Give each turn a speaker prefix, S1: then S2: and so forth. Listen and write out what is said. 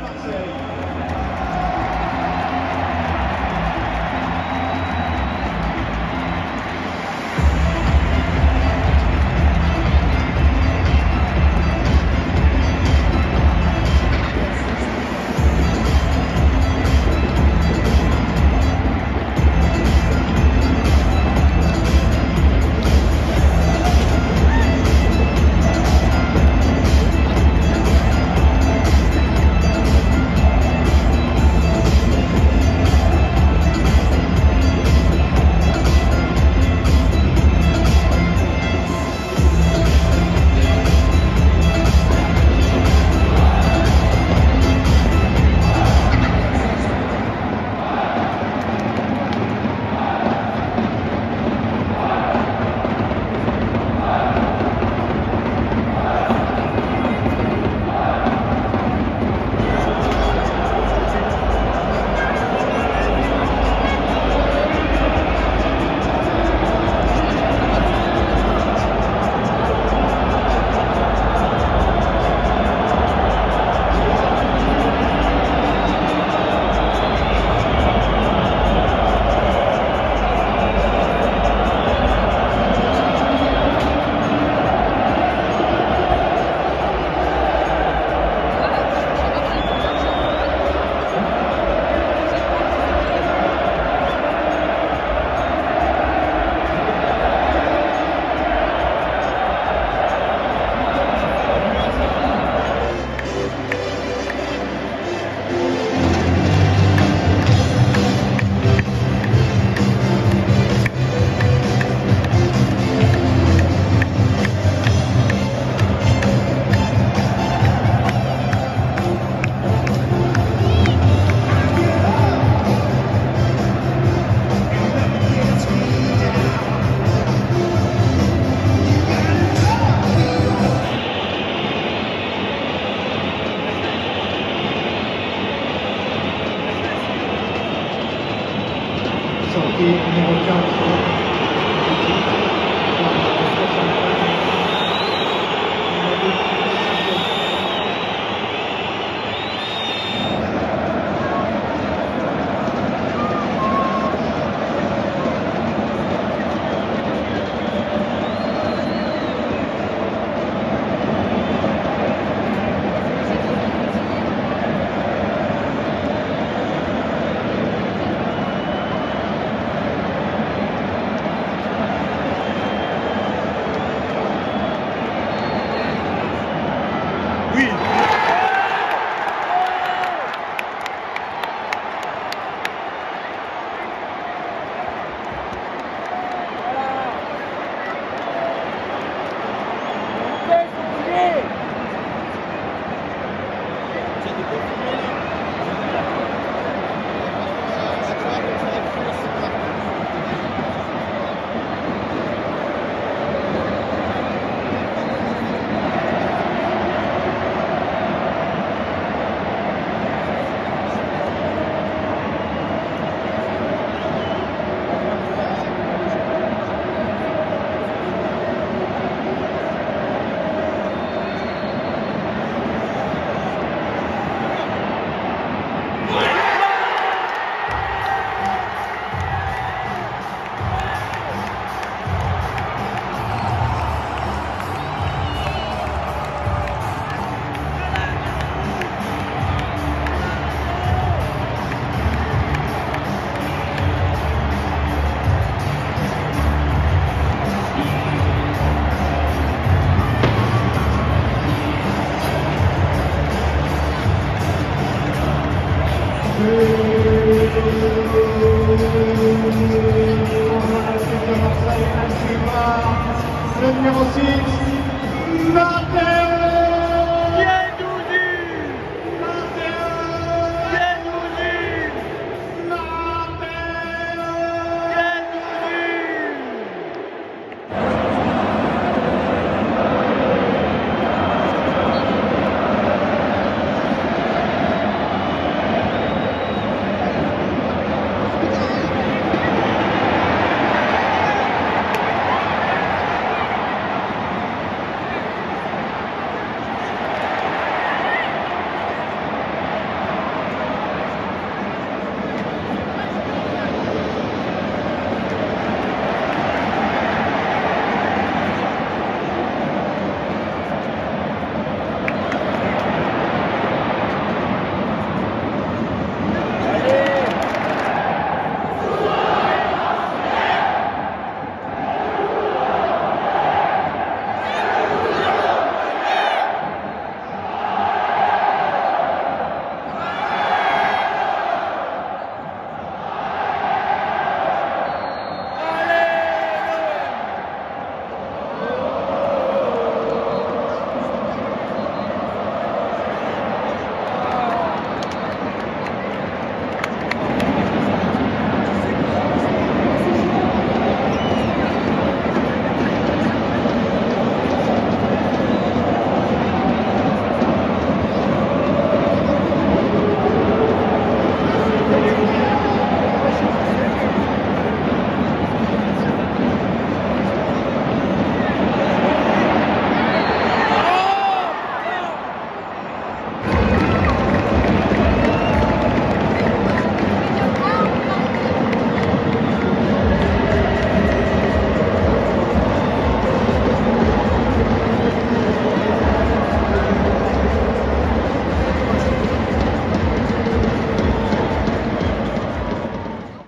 S1: Marseille. Sortie numéro 4. Le numéro 6, Martin